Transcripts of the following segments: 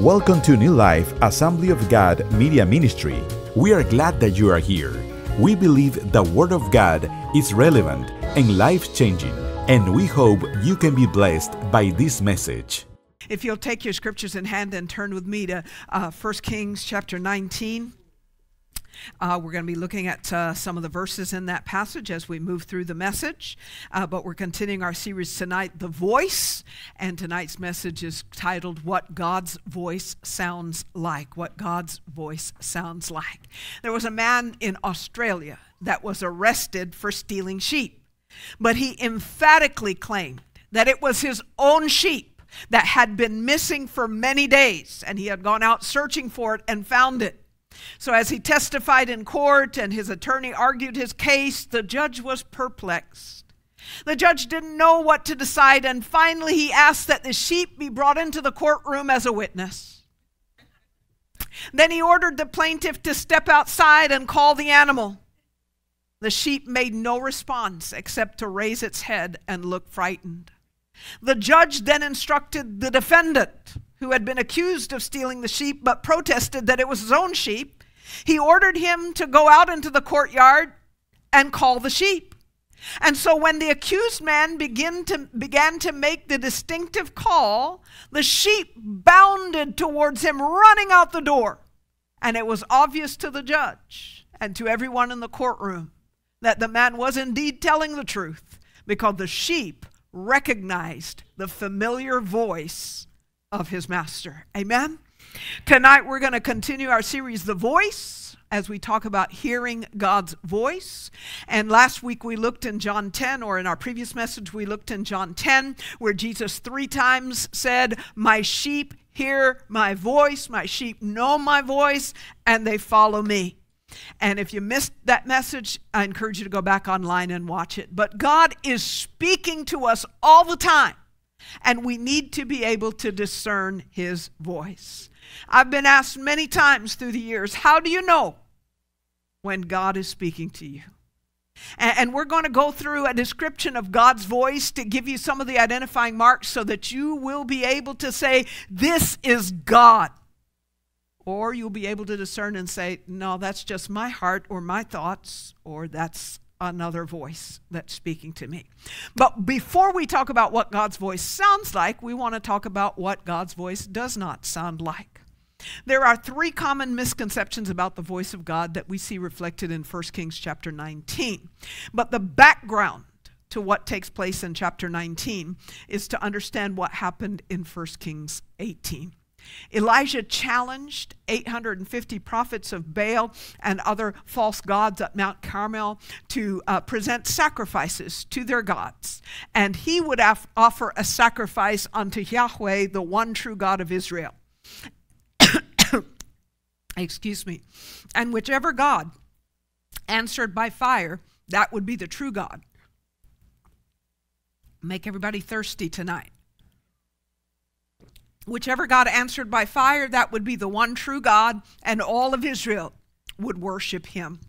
Welcome to New Life Assembly of God Media Ministry. We are glad that you are here. We believe the Word of God is relevant and life changing, and we hope you can be blessed by this message. If you'll take your scriptures in hand and turn with me to uh, 1 Kings chapter 19. Uh, we're going to be looking at uh, some of the verses in that passage as we move through the message. Uh, but we're continuing our series tonight, The Voice. And tonight's message is titled, What God's Voice Sounds Like. What God's Voice Sounds Like. There was a man in Australia that was arrested for stealing sheep, but he emphatically claimed that it was his own sheep that had been missing for many days, and he had gone out searching for it and found it. So, as he testified in court and his attorney argued his case, the judge was perplexed. The judge didn't know what to decide, and finally he asked that the sheep be brought into the courtroom as a witness. Then he ordered the plaintiff to step outside and call the animal. The sheep made no response except to raise its head and look frightened. The judge then instructed the defendant who had been accused of stealing the sheep but protested that it was his own sheep, he ordered him to go out into the courtyard and call the sheep. And so when the accused man began to, began to make the distinctive call, the sheep bounded towards him, running out the door. And it was obvious to the judge and to everyone in the courtroom that the man was indeed telling the truth because the sheep recognized the familiar voice of his master. Amen? Tonight we're going to continue our series, The Voice, as we talk about hearing God's voice. And last week we looked in John 10, or in our previous message, we looked in John 10, where Jesus three times said, My sheep hear my voice, my sheep know my voice, and they follow me. And if you missed that message, I encourage you to go back online and watch it. But God is speaking to us all the time. And we need to be able to discern his voice. I've been asked many times through the years, how do you know when God is speaking to you? And, we're going to go through a description of God's voice to give you some of the identifying marks so that you will be able to say, This is God. Or you'll be able to discern and say, No, that's just my heart or my thoughts, or that's another voice that's speaking to me. But before we talk about what God's voice sounds like, we want to talk about what God's voice does not sound like. There are three common misconceptions about the voice of God that we see reflected in 1 Kings chapter 19. But the background to what takes place in chapter 19 is to understand what happened in 1 Kings 18. Elijah challenged 850 prophets of Baal and other false gods at Mount Carmel to uh, present sacrifices to their gods. And he would offer a sacrifice unto Yahweh, the one true God of Israel. Excuse me. And whichever God answered by fire, that would be the true God. Make everybody thirsty tonight. Whichever God answered by fire, that would be the one true God, and all of Israel would worship him.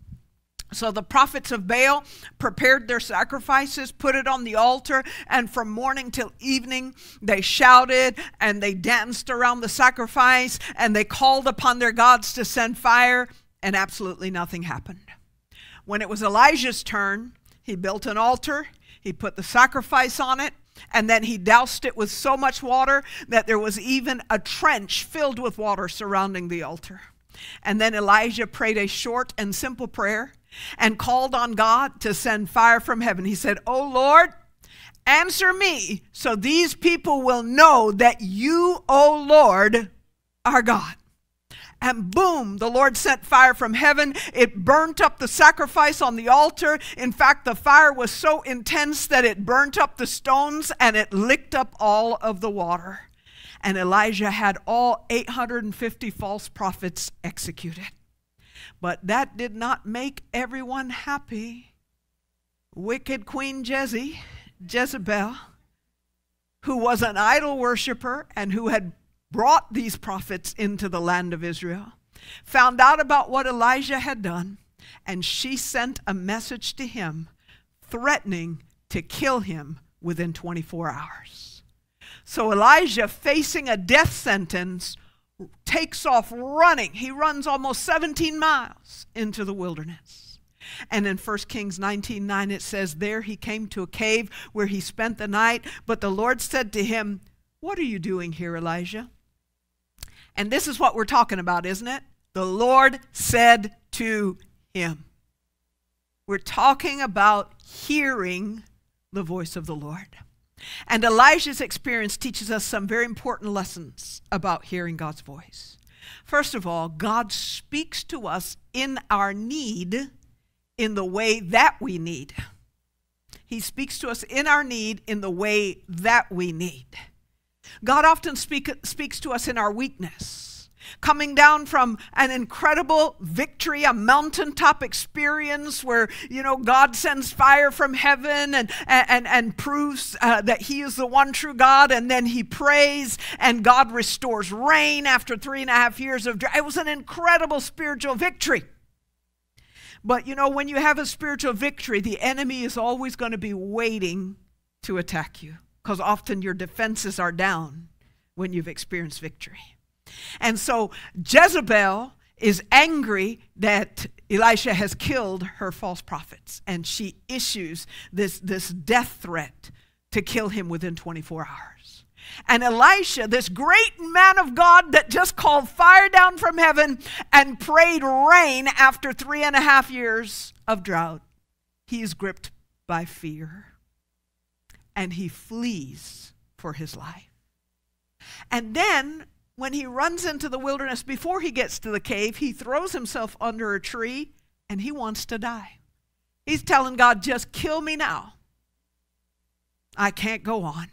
So the prophets of Baal prepared their sacrifices, put it on the altar, and from morning till evening they shouted and they danced around the sacrifice and they called upon their gods to send fire, and absolutely nothing happened. When it was Elijah's turn, he built an altar, he put the sacrifice on it, and then he doused it with so much water that there was even a trench filled with water surrounding the altar. And then Elijah prayed a short and simple prayer and called on God to send fire from heaven. He said, Oh Lord, answer me so these people will know that you, O Lord, are God and boom, the Lord sent fire from heaven. It burnt up the sacrifice on the altar. In fact, the fire was so intense that it burnt up the stones and it licked up all of the water. And Elijah had all 850 false prophets executed. But that did not make everyone happy. Wicked Queen Jeze, Jezebel, who was an idol worshiper and who had brought these prophets into the land of Israel, found out about what Elijah had done, and she sent a message to him threatening to kill him within 24 hours. So Elijah, facing a death sentence, takes off running. He runs almost 17 miles into the wilderness. And in 1 Kings 19 9, it says, There he came to a cave where he spent the night. But the Lord said to him, What are you doing here, Elijah? And this is what we're talking about, isn't it? The Lord said to him. We're talking about hearing the voice of the Lord. And Elijah's experience teaches us some very important lessons about hearing God's voice. First of all, God speaks to us in our need in the way that we need. He speaks to us in our need in the way that we need. God often speak, speaks to us in our weakness coming down from an incredible victory, a mountaintop experience where, you know, God sends fire from heaven and, and, and proves uh, that He is the one true God. And then He prays and God restores rain after three and a half years of drought. It was an incredible spiritual victory. But, you know, when you have a spiritual victory, the enemy is always going to be waiting to attack you because often your defenses are down when you've experienced victory. And so Jezebel is angry that Elisha has killed her false prophets, and she issues this, this death threat to kill him within 24 hours. And Elisha, this great man of God that just called fire down from heaven and prayed rain after three and a half years of drought, he is gripped by fear and he flees for his life. And then when he runs into the wilderness, before he gets to the cave, he throws himself under a tree and he wants to die. He's telling God, just kill me now. I can't go on.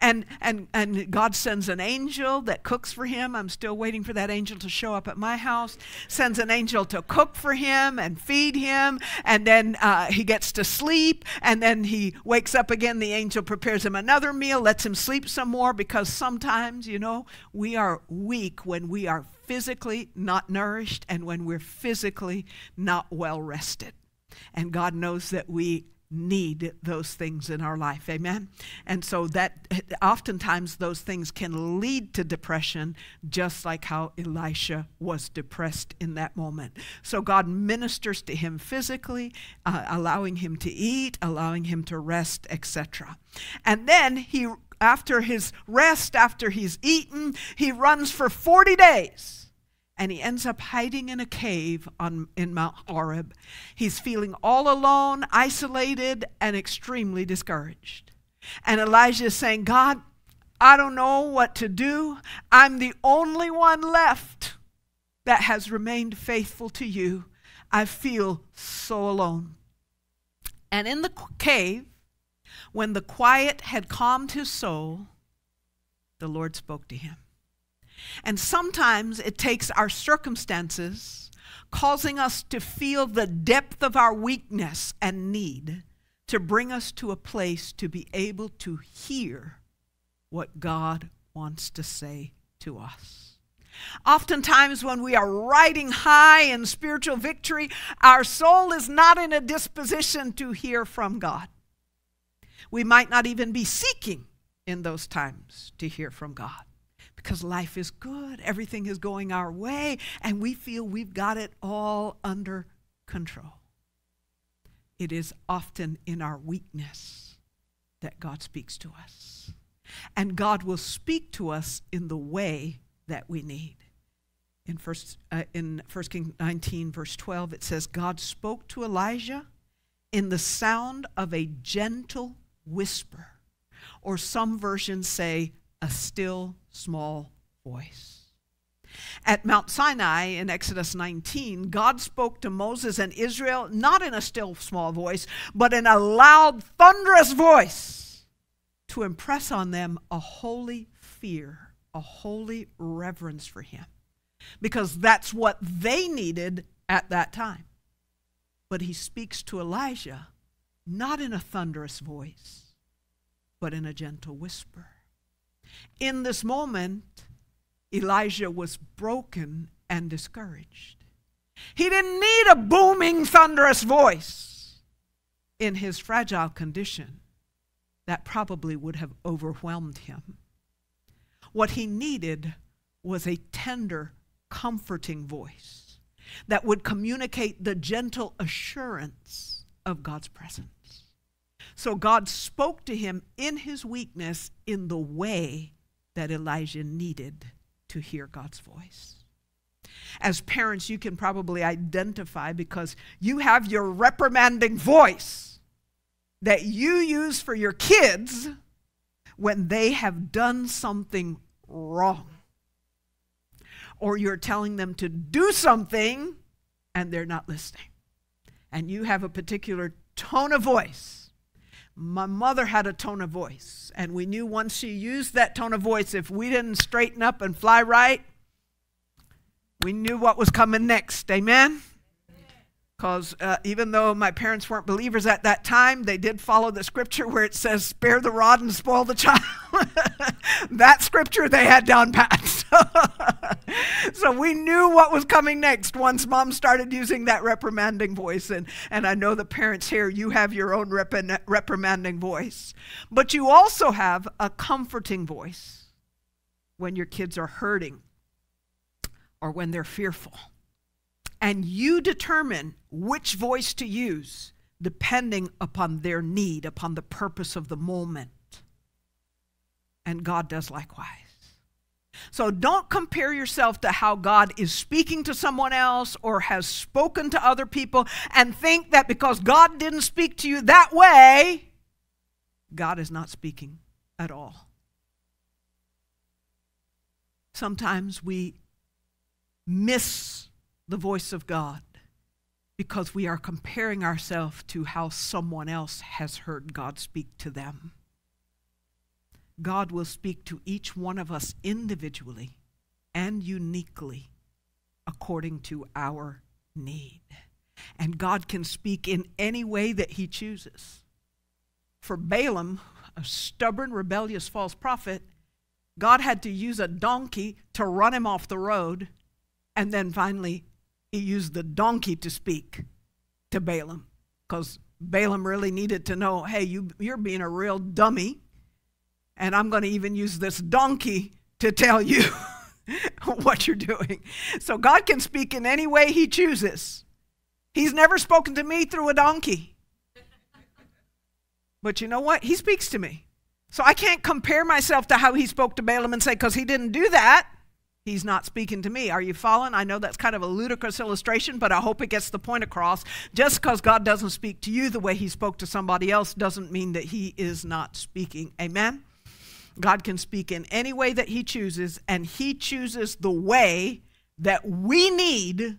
And, and, and God sends an angel that cooks for him. I'm still waiting for that angel to show up at my house. Sends an angel to cook for him and feed him. And then uh, he gets to sleep. And then he wakes up again. The angel prepares him another meal, lets him sleep some more because sometimes, you know, we are weak when we are physically not nourished and when we're physically not well rested. And God knows that we need those things in our life. Amen. And so that oftentimes those things can lead to depression, just like how Elisha was depressed in that moment. So God ministers to him physically, uh, allowing him to eat, allowing him to rest, etc. And then he after his rest, after he's eaten, he runs for 40 days and he ends up hiding in a cave on, in Mount Horeb. He's feeling all alone, isolated, and extremely discouraged. And Elijah is saying, God, I don't know what to do. I'm the only one left that has remained faithful to you. I feel so alone. And in the cave, when the quiet had calmed his soul, the Lord spoke to him. And sometimes it takes our circumstances causing us to feel the depth of our weakness and need to bring us to a place to be able to hear what God wants to say to us. Oftentimes, when we are riding high in spiritual victory, our soul is not in a disposition to hear from God. We might not even be seeking in those times to hear from God because life is good, everything is going our way, and we feel we've got it all under control. It is often in our weakness that God speaks to us. And God will speak to us in the way that we need. In first uh, in 1 Kings 19 verse 12 it says God spoke to Elijah in the sound of a gentle whisper or some versions say a still small voice. At Mount Sinai in Exodus 19, God spoke to Moses and Israel not in a still small voice, but in a loud, thunderous voice to impress on them a holy fear, a holy reverence for Him, because that's what they needed at that time. But He speaks to Elijah not in a thunderous voice, but in a gentle whisper. In this moment, Elijah was broken and discouraged. He didn't need a booming, thunderous voice. In his fragile condition, that probably would have overwhelmed him. What he needed was a tender, comforting voice that would communicate the gentle assurance of God's presence. So God spoke to him in his weakness in the way that Elijah needed to hear God's voice. As parents, you can probably identify because you have your reprimanding voice that you use for your kids when they have done something wrong. Or you're telling them to do something and they're not listening. And you have a particular tone of voice. My mother had a tone of voice, and we knew once she used that tone of voice, if we didn't straighten up and fly right, we knew what was coming next. Amen? Because uh, even though my parents weren't believers at that time, they did follow the scripture where it says, spare the rod and spoil the child. that scripture they had down pat. so we knew what was coming next once mom started using that reprimanding voice. And, and I know the parents here, you have your own reprimanding voice. But you also have a comforting voice when your kids are hurting or when they're fearful. And you determine which voice to use depending upon their need, upon the purpose of the moment. And God does likewise. So don't compare yourself to how God is speaking to someone else or has spoken to other people and think that because God didn't speak to you that way, God is not speaking at all. Sometimes we miss the voice of God because we are comparing ourselves to how someone else has heard God speak to them. God will speak to each one of us individually and uniquely according to our need. And God can speak in any way that He chooses. For Balaam, a stubborn, rebellious false prophet, God had to use a donkey to run him off the road and then finally, he used the donkey to speak to Balaam because Balaam really needed to know hey, you, you're being a real dummy, and I'm going to even use this donkey to tell you what you're doing. So God can speak in any way he chooses. He's never spoken to me through a donkey. But you know what? He speaks to me. So I can't compare myself to how he spoke to Balaam and say, because he didn't do that he's not speaking to me. Are you following? I know that's kind of a ludicrous illustration, but I hope it gets the point across. Just because God doesn't speak to you the way he spoke to somebody else doesn't mean that he is not speaking. Amen? God can speak in any way that he chooses, and he chooses the way that we need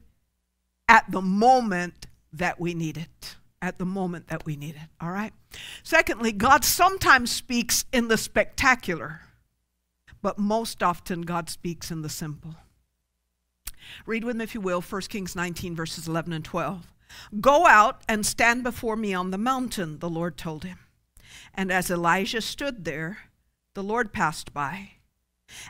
at the moment that we need it. At the moment that we need it. All right? Secondly, God sometimes speaks in the spectacular but most often God speaks in the simple. Read with me, if you will, 1 Kings 19, verses 11 and 12. Go out and stand before me on the mountain, the Lord told him. And as Elijah stood there, the Lord passed by.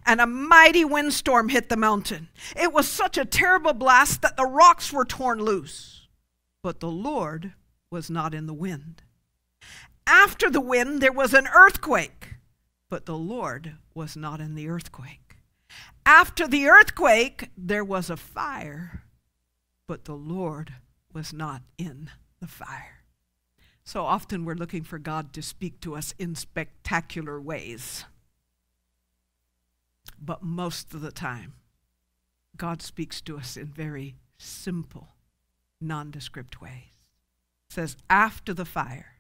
And a mighty windstorm hit the mountain. It was such a terrible blast that the rocks were torn loose. But the Lord was not in the wind. After the wind, there was an earthquake but the Lord was not in the earthquake. After the earthquake, there was a fire, but the Lord was not in the fire. So often we're looking for God to speak to us in spectacular ways. But most of the time, God speaks to us in very simple, nondescript ways. It says, after the fire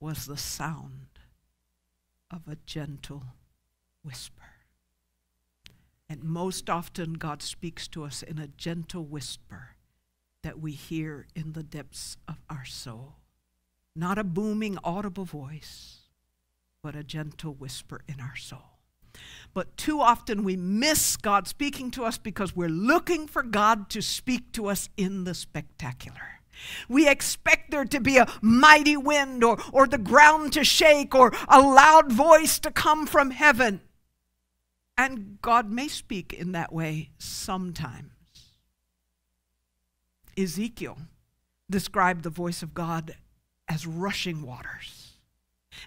was the sound of a gentle whisper. And most often, God speaks to us in a gentle whisper that we hear in the depths of our soul. Not a booming, audible voice, but a gentle whisper in our soul. But too often we miss God speaking to us because we're looking for God to speak to us in the spectacular. We expect there to be a mighty wind or, or the ground to shake or a loud voice to come from heaven. And God may speak in that way sometimes. Ezekiel described the voice of God as rushing waters.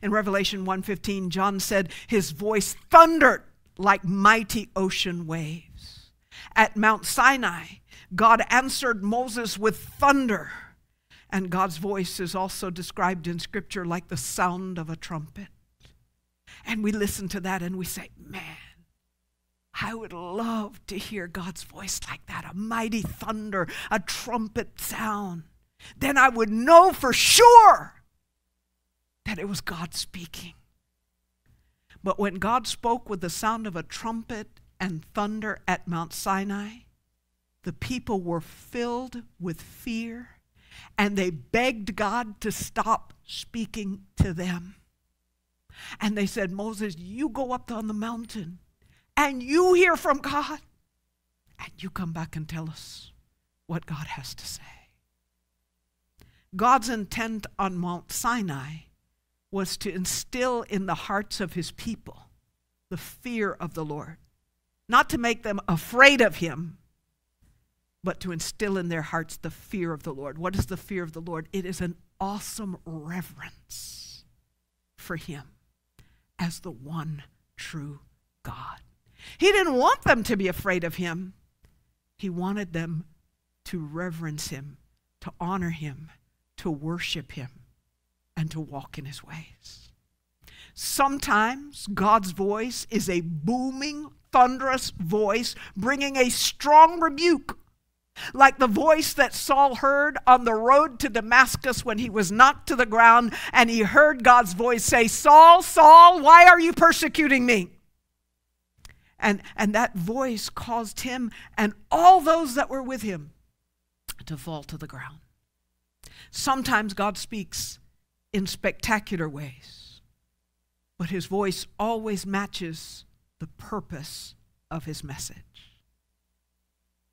In Revelation 1:15 John said his voice thundered like mighty ocean waves. At Mount Sinai, God answered Moses with thunder. And God's voice is also described in Scripture like the sound of a trumpet. And we listen to that and we say, man, I would love to hear God's voice like that a mighty thunder, a trumpet sound. Then I would know for sure that it was God speaking. But when God spoke with the sound of a trumpet and thunder at Mount Sinai, the people were filled with fear and they begged God to stop speaking to them. And they said, Moses, you go up on the mountain and you hear from God, and you come back and tell us what God has to say. God's intent on Mount Sinai was to instill in the hearts of his people the fear of the Lord, not to make them afraid of him, but to instill in their hearts the fear of the Lord. What is the fear of the Lord? It is an awesome reverence for him as the one true God. He didn't want them to be afraid of him. He wanted them to reverence him, to honor him, to worship him, and to walk in his ways. Sometimes God's voice is a booming, thunderous voice bringing a strong rebuke like the voice that Saul heard on the road to Damascus when he was knocked to the ground and he heard God's voice say, Saul, Saul, why are you persecuting me? And, and that voice caused him and all those that were with him to fall to the ground. Sometimes God speaks in spectacular ways, but his voice always matches the purpose of his message.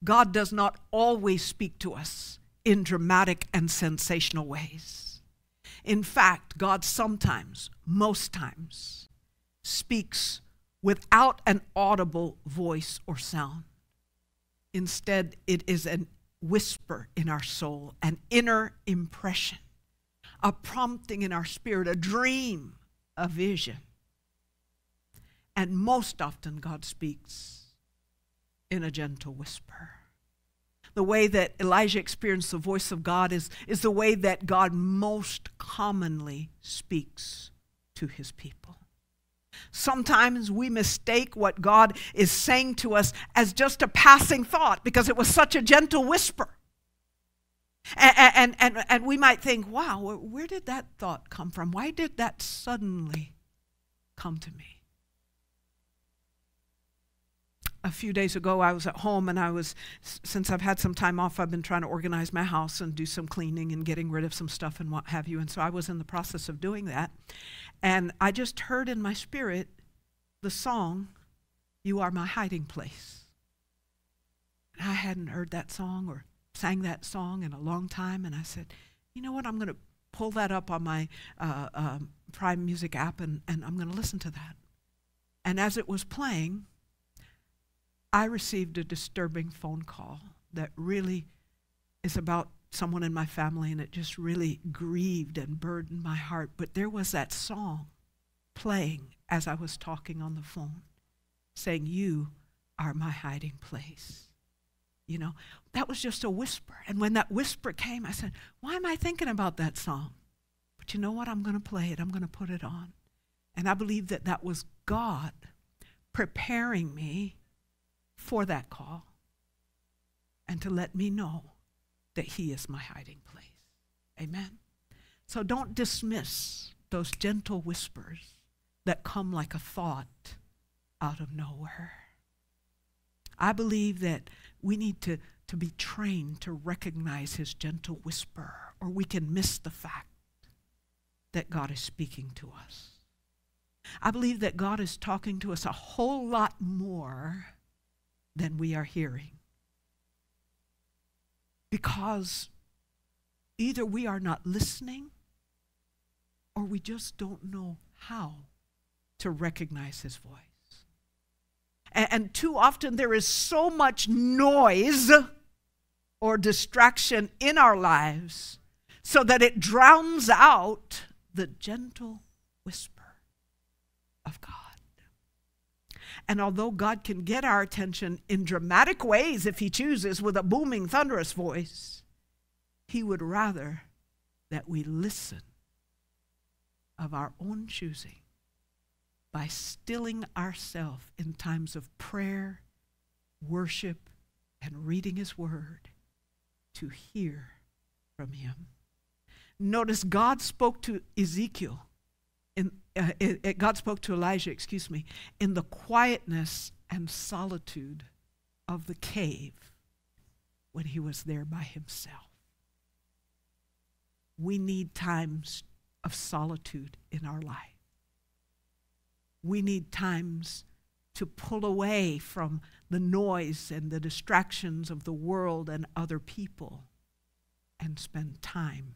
God does not always speak to us in dramatic and sensational ways. In fact, God sometimes, most times, speaks without an audible voice or sound. Instead, it is a whisper in our soul, an inner impression, a prompting in our spirit, a dream, a vision. And most often, God speaks in a gentle whisper. The way that Elijah experienced the voice of God is, is the way that God most commonly speaks to his people. Sometimes we mistake what God is saying to us as just a passing thought because it was such a gentle whisper. And, and, and, and we might think, wow, where did that thought come from? Why did that suddenly come to me? a few days ago, I was at home and I was, since I've had some time off, I've been trying to organize my house and do some cleaning and getting rid of some stuff and what have you. And so I was in the process of doing that. And I just heard in my spirit the song, You Are My Hiding Place. And I hadn't heard that song or sang that song in a long time. And I said, You know what? I'm going to pull that up on my uh, um, Prime Music app and, and I'm going to listen to that. And as it was playing, I received a disturbing phone call that really is about someone in my family, and it just really grieved and burdened my heart. But there was that song playing as I was talking on the phone, saying, You are my hiding place. You know, that was just a whisper. And when that whisper came, I said, Why am I thinking about that song? But you know what? I'm going to play it, I'm going to put it on. And I believe that that was God preparing me for that call and to let me know that He is my hiding place. Amen. So don't dismiss those gentle whispers that come like a thought out of nowhere. I believe that we need to, to be trained to recognize His gentle whisper, or we can miss the fact that God is speaking to us. I believe that God is talking to us a whole lot more than we are hearing. Because either we are not listening or we just don't know how to recognize his voice. And, and, too often there is so much noise or distraction in our lives so that it drowns out the gentle whisper of God. And although God can get our attention in dramatic ways if He chooses with a booming, thunderous voice, He would rather that we listen of our own choosing by stilling ourselves in times of prayer, worship, and reading His Word to hear from Him. Notice God spoke to Ezekiel, in, uh, it, it, God spoke to Elijah, excuse me, in the quietness and solitude of the cave when he was there by himself. We need times of solitude in our life. We need times to pull away from the noise and the distractions of the world and other people and spend time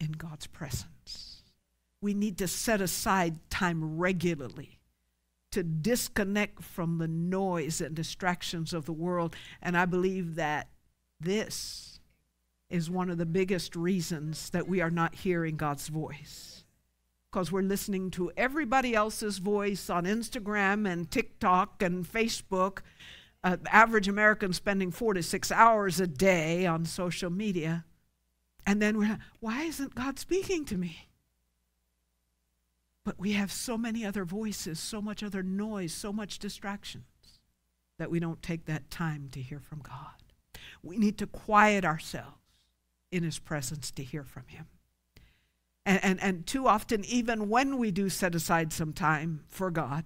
in God's presence. We need to set aside time regularly to disconnect from the noise and distractions of the world. And I believe that this is one of the biggest reasons that we are not hearing God's voice. Because we're listening to everybody else's voice on Instagram and TikTok and Facebook. Uh, average American spending four to six hours a day on social media. And then we're, why isn't God speaking to me? But we have so many other voices, so much other noise, so much distractions that we don't take that time to hear from God. We need to quiet ourselves in His presence to hear from Him. And, and, and too often, even when we do set aside some time for God,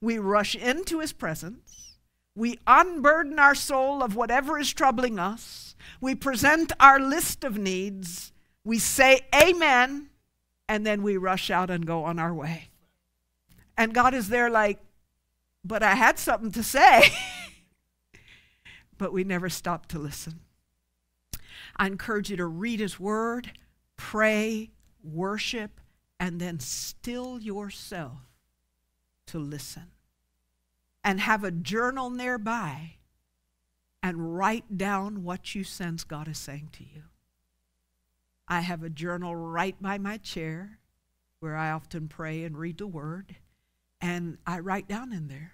we rush into His presence, we unburden our soul of whatever is troubling us, we present our list of needs, we say amen, and then we rush out and go on our way. And God is there like, but I had something to say. but we never stop to listen. I encourage you to read His Word, pray, worship, and then still yourself to listen. And have a journal nearby and write down what you sense God is saying to you. I have a journal right by my chair where I often pray and read the Word, and I write down in there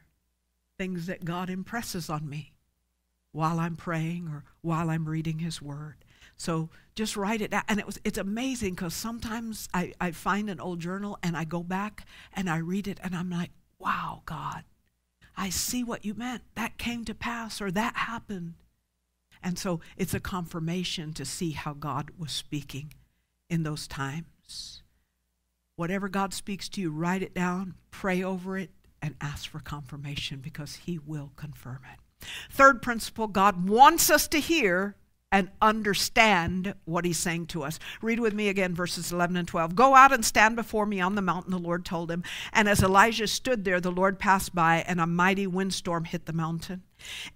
things that God impresses on me while I'm praying or while I'm reading His Word. So just write it down. And it was, it's amazing because sometimes I, I find an old journal and I go back and I read it and I'm like, wow, God, I see what you meant. That came to pass or that happened. And so it's a confirmation to see how God was speaking in those times. Whatever God speaks to you, write it down, pray over it, and ask for confirmation because He will confirm it. Third principle God wants us to hear and understand what he's saying to us. Read with me again verses 11 and 12. Go out and stand before me on the mountain, the Lord told him. And as Elijah stood there, the Lord passed by, and a mighty windstorm hit the mountain.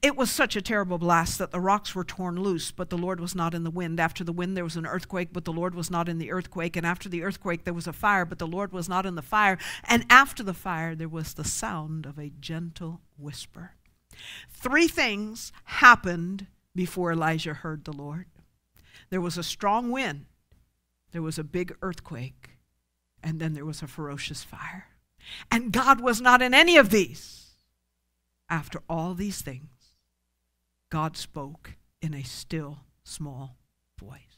It was such a terrible blast that the rocks were torn loose, but the Lord was not in the wind. After the wind, there was an earthquake, but the Lord was not in the earthquake. And after the earthquake, there was a fire, but the Lord was not in the fire. And after the fire, there was the sound of a gentle whisper. Three things happened before Elijah heard the Lord. There was a strong wind, there was a big earthquake, and then there was a ferocious fire. And God was not in any of these. After all these things, God spoke in a still small voice.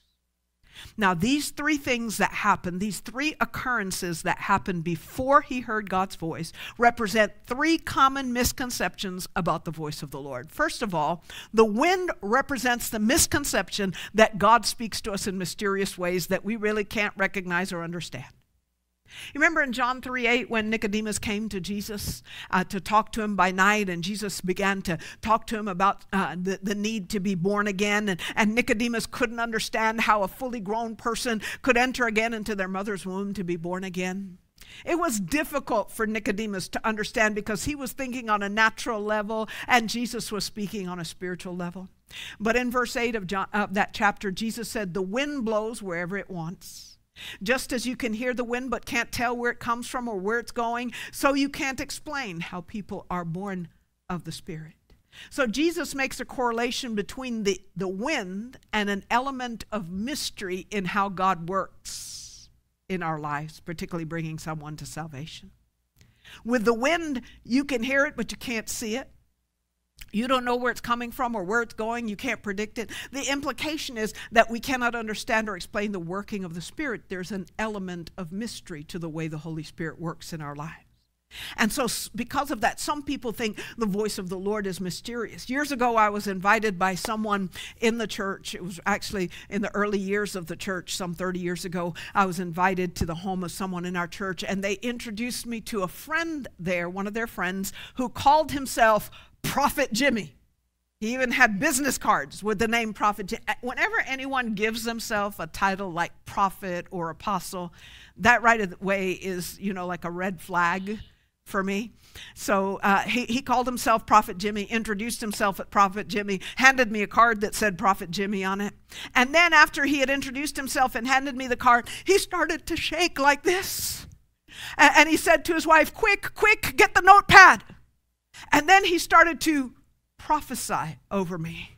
Now, these three things that happened, these three occurrences that happened before he heard God's voice, represent three common misconceptions about the voice of the Lord. First of all, the wind represents the misconception that God speaks to us in mysterious ways that we really can't recognize or understand. You remember in John 3 8 when Nicodemus came to Jesus uh, to talk to him by night, and Jesus began to talk to him about uh, the, the need to be born again. And, and Nicodemus couldn't understand how a fully grown person could enter again into their mother's womb to be born again. It was difficult for Nicodemus to understand because he was thinking on a natural level and Jesus was speaking on a spiritual level. But in verse 8 of, John, of that chapter, Jesus said, The wind blows wherever it wants just as you can hear the wind but can't tell where it comes from or where it's going, so you can't explain how people are born of the Spirit. So Jesus makes a correlation between the, the wind and an element of mystery in how God works in our lives, particularly bringing someone to salvation. With the wind, you can hear it, but you can't see it. You don't know where it's coming from or where it's going. You can't predict it. The implication is that we cannot understand or explain the working of the Spirit. There's an element of mystery to the way the Holy Spirit works in our lives. And so, because of that, some people think the voice of the Lord is mysterious. Years ago, I was invited by someone in the church. It was actually in the early years of the church, some 30 years ago. I was invited to the home of someone in our church, and they introduced me to a friend there, one of their friends, who called himself Prophet Jimmy. He even had business cards with the name Prophet. Jimmy. Whenever anyone gives themselves a title like prophet or apostle, that right away is, you know, like a red flag for me. So uh, he, he called himself Prophet Jimmy, introduced himself at Prophet Jimmy, handed me a card that said Prophet Jimmy on it. And then after he had introduced himself and handed me the card, he started to shake like this. And, and he said to his wife, Quick, quick, get the notepad. And then he started to prophesy over me.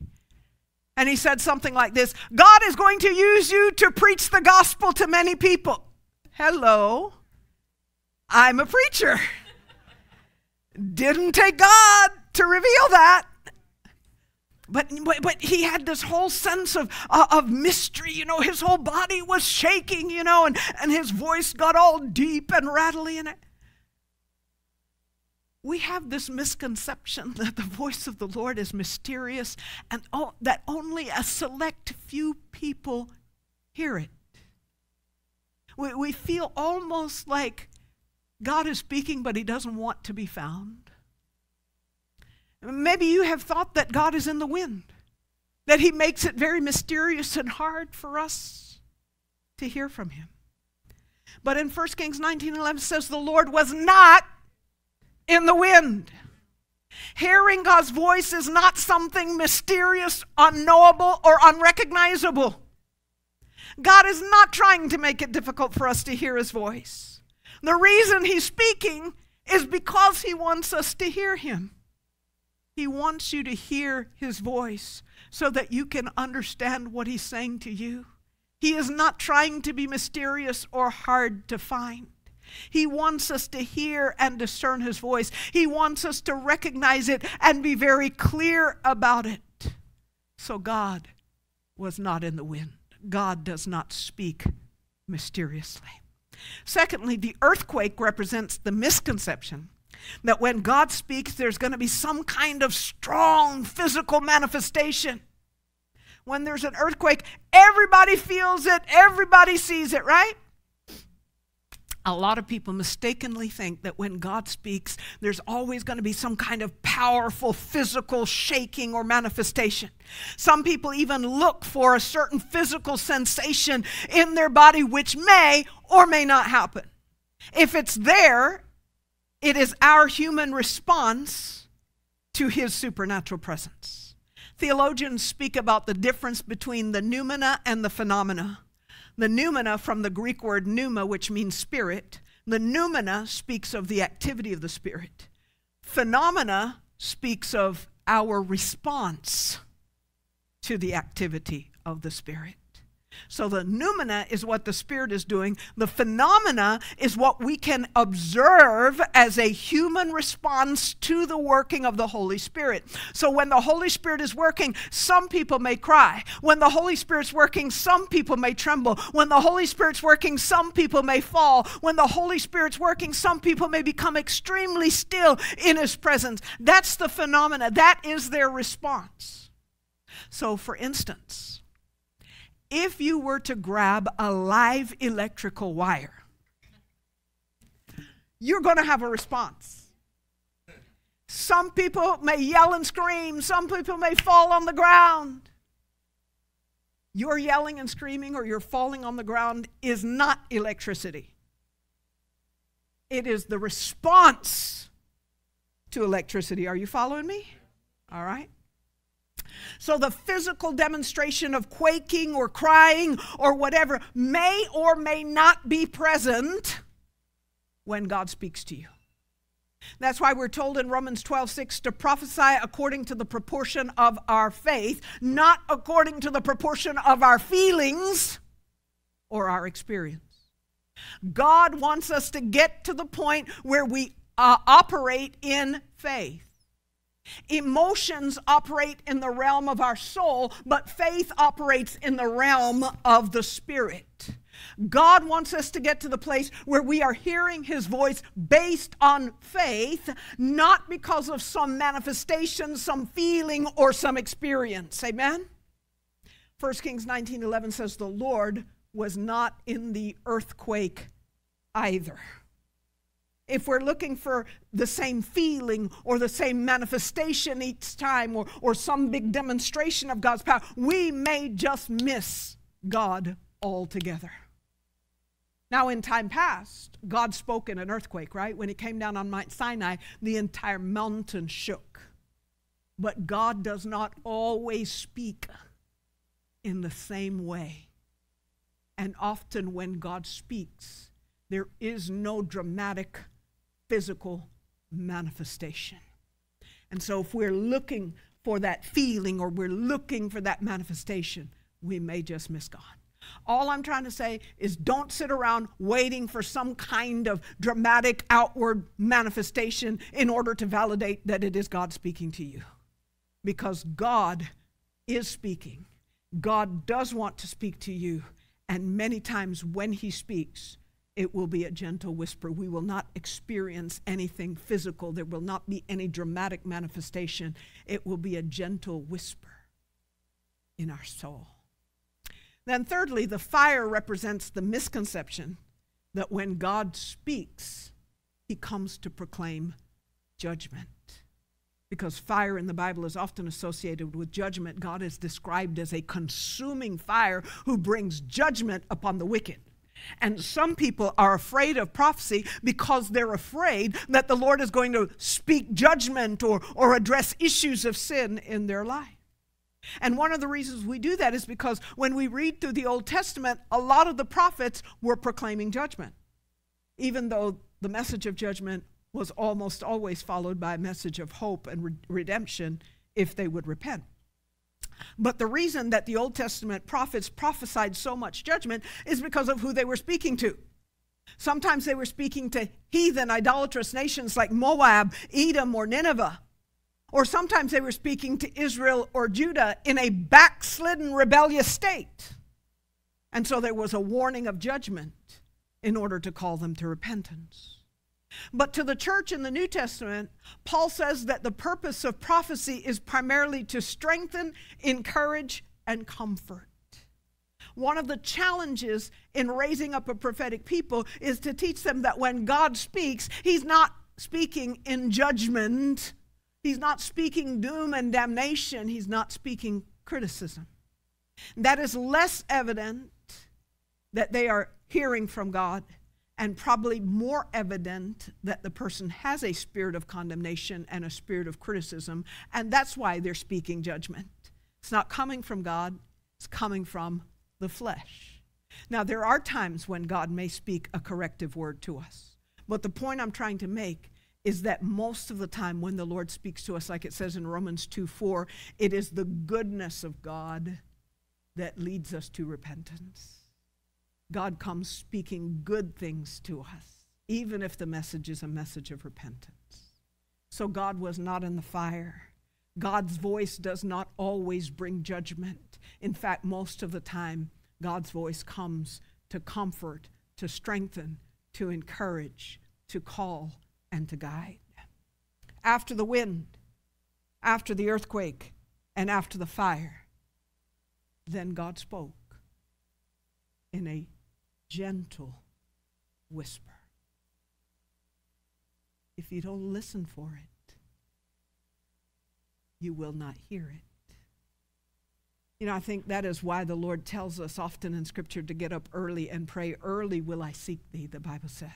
And he said something like this God is going to use you to preach the gospel to many people. Hello, I'm a preacher. Didn't take God to reveal that. But, but, he had this whole sense of, uh, of mystery, you know, his whole body was shaking, you know, and, and his voice got all deep and rattly in it. We have this misconception that the voice of the Lord is mysterious and oh, that only a select few people hear it. We, we feel almost like God is speaking, but he doesn't want to be found. Maybe you have thought that God is in the wind, that he makes it very mysterious and hard for us to hear from him. But in 1 Kings 19:11 says the Lord was not in the wind. Hearing God's voice is not something mysterious, unknowable, or unrecognizable. God is not trying to make it difficult for us to hear his voice. The reason he's speaking is because he wants us to hear him. He wants you to hear his voice so that you can understand what he's saying to you. He is not trying to be mysterious or hard to find. He wants us to hear and discern his voice. He wants us to recognize it and be very clear about it. So God was not in the wind. God does not speak mysteriously. Secondly, the earthquake represents the misconception that when God speaks, there's going to be some kind of strong physical manifestation. When there's an earthquake, everybody feels it, everybody sees it, right? A lot of people mistakenly think that when God speaks, there's always going to be some kind of powerful physical shaking or manifestation. Some people even look for a certain physical sensation in their body, which may or may not happen. If it's there, it is our human response to his supernatural presence. Theologians speak about the difference between the noumena and the phenomena. The noumena from the Greek word pneuma, which means spirit. The noumena speaks of the activity of the spirit. Phenomena speaks of our response to the activity of the spirit. So the noumena is what the Spirit is doing. The phenomena is what we can observe as a human response to the working of the Holy Spirit. So when the Holy Spirit is working, some people may cry. When the Holy Spirit's working, some people may tremble. When the Holy Spirit's working, some people may fall. When the Holy Spirit's working, some people may become extremely still in His presence. That's the phenomena. That is their response. So, for instance, if you were to grab a live electrical wire, you're going to have a response. Some people may yell and scream, some people may fall on the ground. Your yelling and screaming or your falling on the ground is not electricity. It is the response to electricity. Are you following me? All right. So the physical demonstration of quaking or crying or whatever may or may not be present when God speaks to you. That's why we're told in Romans 12, 6 to prophesy according to the proportion of our faith, not according to the proportion of our feelings or our experience. God wants us to get to the point where we uh, operate in faith. Emotions operate in the realm of our soul, but faith operates in the realm of the spirit. God wants us to get to the place where we are hearing His voice based on faith, not because of some manifestation, some feeling, or some experience. Amen? 1 Kings 19 11 says, The Lord was not in the earthquake either. If we're looking for the same feeling or the same manifestation each time or, or some big demonstration of God's power, we may just miss God altogether. Now, in time past, God spoke in an earthquake, right? When it came down on Mount Sinai, the entire mountain shook. But God does not always speak in the same way. And often, when God speaks, there is no dramatic physical manifestation. And so, if we're looking for that feeling or we're looking for that manifestation, we may just miss God. All I'm trying to say is don't sit around waiting for some kind of dramatic outward manifestation in order to validate that it is God speaking to you. Because God is speaking. God does want to speak to you. And many times when He speaks, it will be a gentle whisper. We will not experience anything physical. There will not be any dramatic manifestation. It will be a gentle whisper in our soul. Then, thirdly, the fire represents the misconception that when God speaks, he comes to proclaim judgment. Because fire in the Bible is often associated with judgment, God is described as a consuming fire who brings judgment upon the wicked. And some people are afraid of prophecy because they're afraid that the Lord is going to speak judgment or, or address issues of sin in their life. And one of the reasons we do that is because when we read through the Old Testament, a lot of the prophets were proclaiming judgment, even though the message of judgment was almost always followed by a message of hope and re- redemption if they would repent. But the reason that the Old Testament prophets prophesied so much judgment is because of who they were speaking to. Sometimes they were speaking to heathen, idolatrous nations like Moab, Edom, or Nineveh. Or sometimes they were speaking to Israel or Judah in a backslidden, rebellious state. And so there was a warning of judgment in order to call them to repentance. But to the church in the New Testament, Paul says that the purpose of prophecy is primarily to strengthen, encourage, and comfort. One of the challenges in raising up a prophetic people is to teach them that when God speaks, He's not speaking in judgment, He's not speaking doom and damnation, He's not speaking criticism. That is less evident that they are hearing from God and probably more evident that the person has a spirit of condemnation and a spirit of criticism, and that's why they're speaking judgment. It's not coming from God, it's coming from the flesh. Now, there are times when God may speak a corrective word to us, but the point I'm trying to make is that most of the time when the Lord speaks to us, like it says in Romans 2 4, it is the goodness of God that leads us to repentance. God comes speaking good things to us, even if the message is a message of repentance. So God was not in the fire. God's voice does not always bring judgment. In fact, most of the time, God's voice comes to comfort, to strengthen, to encourage, to call, and to guide. After the wind, after the earthquake, and after the fire, then God spoke in a gentle whisper. If you don't listen for it, you will not hear it. You know, I think that is why the Lord tells us often in Scripture to get up early and pray. Early will I seek thee, the Bible says.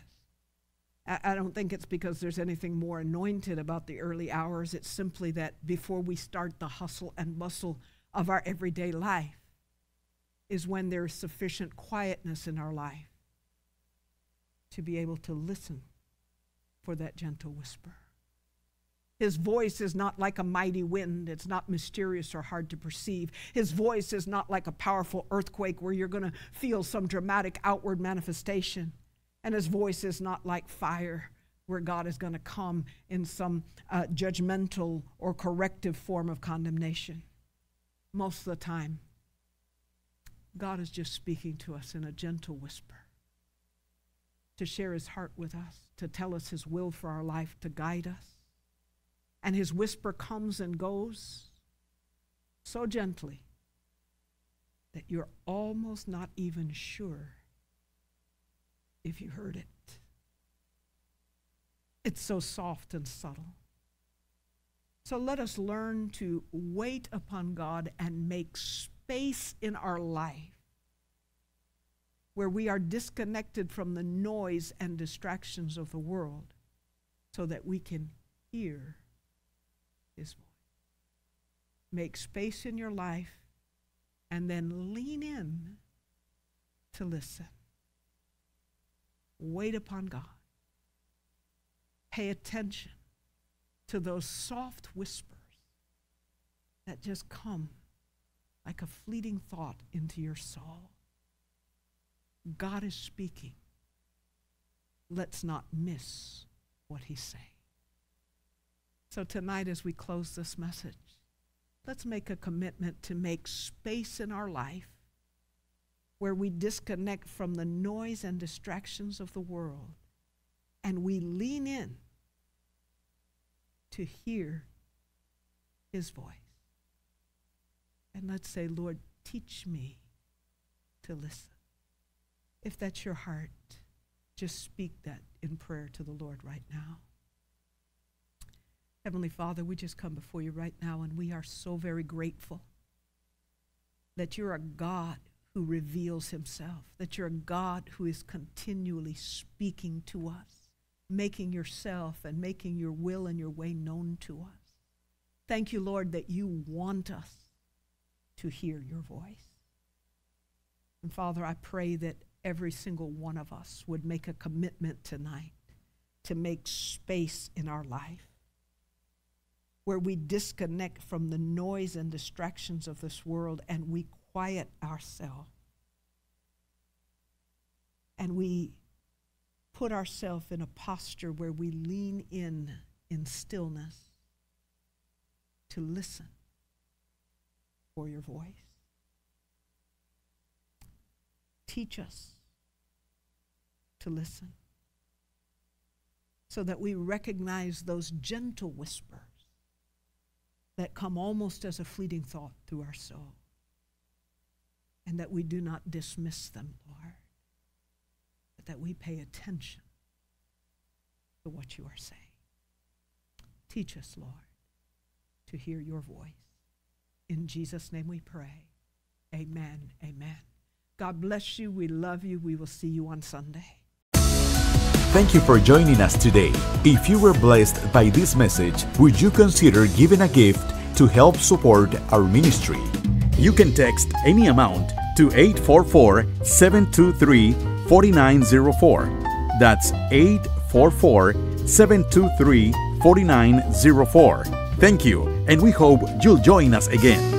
I don't think it's because there's anything more anointed about the early hours. It's simply that before we start the hustle and bustle of our everyday life, is when there's sufficient quietness in our life to be able to listen for that gentle whisper. His voice is not like a mighty wind. It's not mysterious or hard to perceive. His voice is not like a powerful earthquake where you're going to feel some dramatic outward manifestation. And his voice is not like fire where God is going to come in some uh, judgmental or corrective form of condemnation. Most of the time, God is just speaking to us in a gentle whisper to share his heart with us, to tell us his will for our life, to guide us. And his whisper comes and goes so gently that you're almost not even sure if you heard it. It's so soft and subtle. So let us learn to wait upon God and make space in our life where we are disconnected from the noise and distractions of the world so that we can hear His voice. Make space in your life and then lean in to listen. Wait upon God pay attention to those soft whispers that just come like a fleeting thought into your soul. God is speaking. Let's not miss what he's saying. So, tonight, as we close this message, let's make a commitment to make space in our life where we disconnect from the noise and distractions of the world and we lean in to hear his voice. And let's say, Lord, teach me to listen. If that's your heart, just speak that in prayer to the Lord right now. Heavenly Father, we just come before you right now, and we are so very grateful that you're a God who reveals himself, that you're a God who is continually speaking to us making yourself and making your will and your way known to us. Thank you, Lord, that you want us to hear your voice. And Father, I pray that every single one of us would make a commitment tonight to make space in our life where we disconnect from the noise and distractions of this world and we quiet ourselves and we put ourselves in a posture where we lean in in stillness to listen your voice. Teach us to listen so that we recognize those gentle whispers that come almost as a fleeting thought through our soul and that we do not dismiss them, Lord but that we pay attention to what you are saying. Teach us, Lord, to hear your voice. In Jesus' name we pray. Amen. Amen. God bless you. We love you. We will see you on Sunday. Thank you for joining us today. If you were blessed by this message, would you consider giving a gift to help support our ministry? You can text any amount to 844 723 4904. That's 844 723 4904. Thank you, and we hope you'll join us again.